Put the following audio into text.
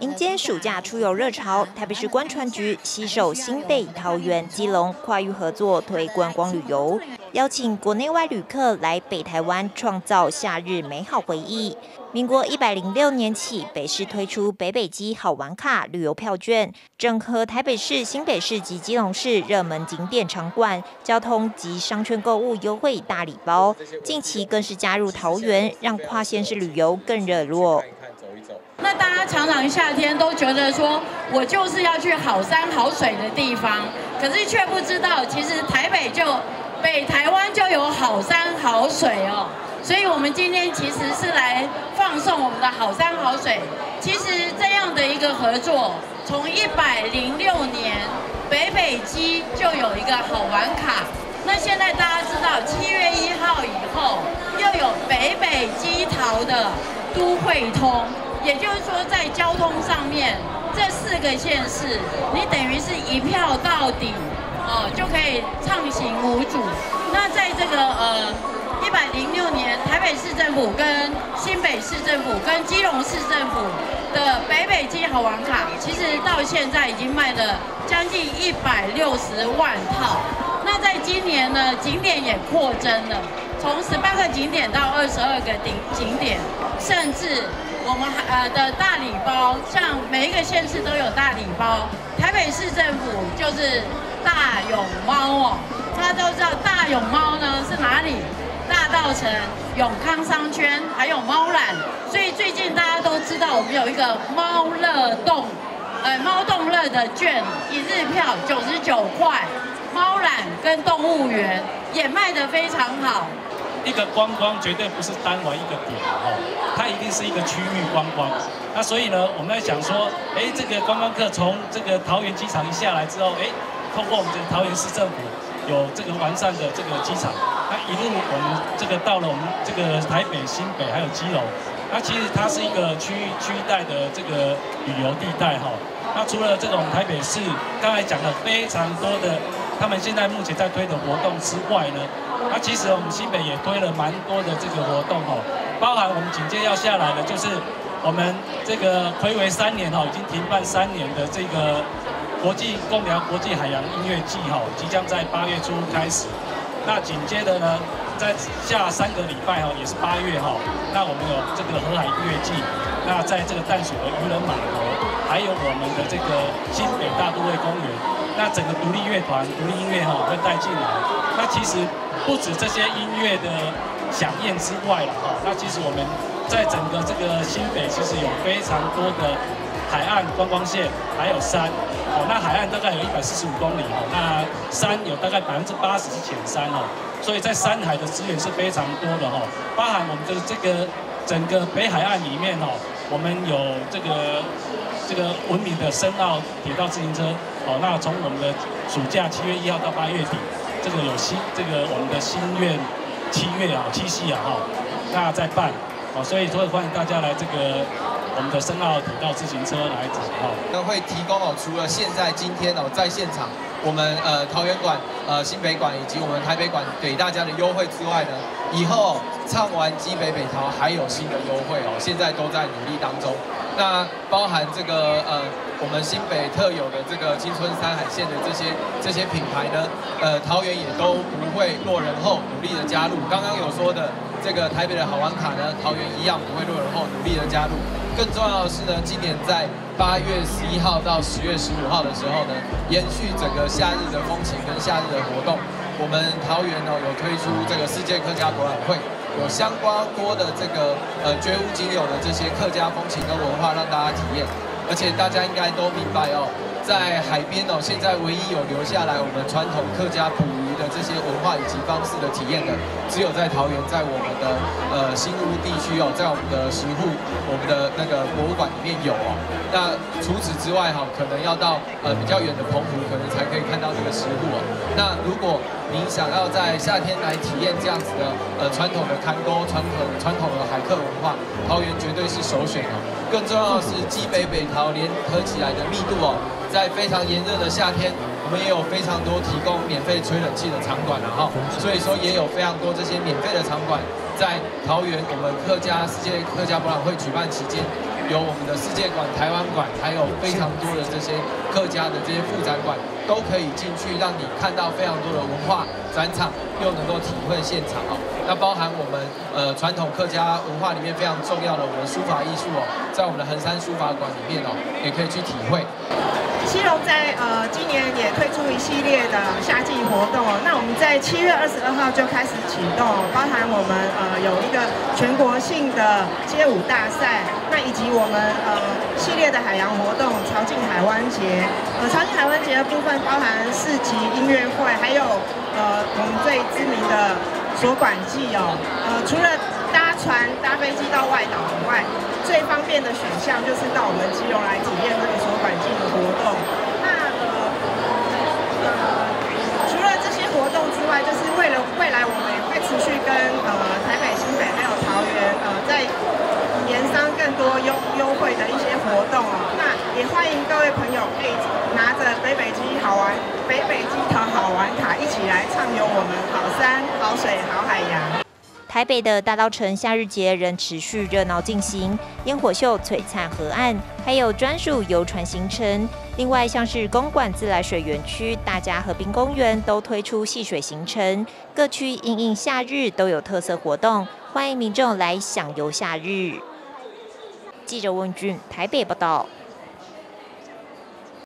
迎接暑假出游热潮，台北市观船局携手新北、桃园、基隆跨域合作推观光旅游，邀请国内外旅客来北台湾创造夏日美好回忆。民国一百零六年起，北市推出北北基好玩卡旅游票券，整合台北市、新北市及基隆市热门景点场馆、交通及商圈购物优惠大礼包。近期更是加入桃园，让跨县市旅游更热络。走一走那大家常常夏天都觉得说，我就是要去好山好水的地方，可是却不知道，其实台北就北台湾就有好山好水哦。所以，我们今天其实是来放送我们的好山好水。其实这样的一个合作，从一百零六年北北基就有一个好玩卡。那现在大家知道，七月一号以后又有北北基桃的都会通，也就是说在交通上面，这四个县市，你等于是一票到底哦，就可以畅行无阻。那在这个呃。一百零六年，台北市政府跟新北市政府跟基隆市政府的北北基好玩卡，其实到现在已经卖了将近一百六十万套。那在今年呢，景点也扩增了，从十八个景点到二十二个景景点，甚至我们呃的大礼包，像每一个县市都有大礼包。台北市政府就是大勇猫哦，大家都知道大勇猫呢是哪里？大道城、永康商圈，还有猫缆，所以最近大家都知道，我们有一个猫乐动，呃，猫动乐的券，一日票九十九块。猫缆跟动物园也卖得非常好。一个观光绝对不是单玩一个点哦，它一定是一个区域观光。那所以呢，我们在想说，哎，这个观光客从这个桃园机场一下来之后，哎，通过我们这个桃园市政府。有这个完善的这个机场，那一路我们这个到了我们这个台北、新北还有基隆，那其实它是一个区域区带的这个旅游地带哈。那除了这种台北市刚才讲了非常多的，他们现在目前在推的活动之外呢，那其实我们新北也推了蛮多的这个活动哈，包含我们紧接要下来的就是我们这个暌违三年哈，已经停办三年的这个。国际共聊国际海洋音乐季哈，即将在八月初开始。那紧接着呢，在下三个礼拜哈，也是八月哈。那我们有这个河海音乐季。那在这个淡水的渔人码头，还有我们的这个新北大都会公园。那整个独立乐团、独立音乐哈会带进来。那其实不止这些音乐的响宴之外了哈。那其实我们在整个这个新北，其实有非常多的。海岸观光线还有山，哦，那海岸大概有一百四十五公里，哦，那山有大概百分之八十是浅山，哦，所以在山海的资源是非常多的，哦，包含我们的这个整个北海岸里面，哦，我们有这个这个文明的深澳铁道自行车，好，那从我们的暑假七月一号到八月底，这个有新这个我们的心愿七月啊七夕啊，哈，那在办，好，所以说欢迎大家来这个。我们的深奥铁道自行车来走哈，都会提供哦，除了现在今天哦在现场，我们呃桃园馆、呃新北馆以及我们台北馆给大家的优惠之外呢，以后唱完基北北桃还有新的优惠哦，现在都在努力当中。那包含这个呃我们新北特有的这个青春山海线的这些这些品牌呢，呃桃园也都不会落人后，努力的加入。刚刚有说的这个台北的好玩卡呢，桃园一样不会落人后，努力的加入。更重要的是呢，今年在八月十一号到十月十五号的时候呢，延续整个夏日的风情跟夏日的活动，我们桃园呢有推出这个世界客家博览会，有相关多的这个呃绝无仅有的这些客家风情跟文化让大家体验，而且大家应该都明白哦，在海边哦，现在唯一有留下来我们传统客家捕鱼的这些文化以及方式的体验的，只有在桃园，在我们的呃新屋地区哦，在我们的石户。我们的那个博物馆里面有哦，那除此之外哈，可能要到呃比较远的澎湖，可能才可以看到这个石户哦。那如果您想要在夏天来体验这样子的呃传统的看沟、传统传统的海客文化，桃园绝对是首选哦。更重要的是，基北北桃联合起来的密度哦，在非常炎热的夏天，们也有非常多提供免费吹冷气的场馆了哈。所以说也有非常多这些免费的场馆。在桃园，我们客家世界客家博览会举办期间，有我们的世界馆、台湾馆，还有非常多的这些客家的这些副展馆，都可以进去，让你看到非常多的文化展场，又能够体会现场哦。那包含我们呃传统客家文化里面非常重要的我们书法艺术哦，在我们的衡山书法馆里面哦，也可以去体会。西龙在呃今年也推出一系列的夏季活动哦，那我们在七月二十二号就开始启动，包含我们呃有一个全国性的街舞大赛，那以及我们呃系列的海洋活动潮境海湾节，呃潮境海湾节的部分包含市集音乐会，还有呃我们最知名的锁管季哦，呃除了船搭飞机到外岛以外。最方便的选项就是到我们基隆来体验这个所管境的活动。那呃呃，除了这些活动之外，就是为了未来我们也会持续跟呃台北、新北还有桃园呃在延商更多优优惠的一些活动哦。那也欢迎各位朋友可以拿着北北基好玩、北北基桃好玩卡一起来畅游我们好山、好水、好海洋。台北的大稻城夏日节仍持续热闹进行，烟火秀璀璨河岸，还有专属游船行程。另外，像是公馆自来水园区、大家河滨公园都推出戏水行程，各区应应夏日都有特色活动，欢迎民众来享游夏日。记者温俊台北报道。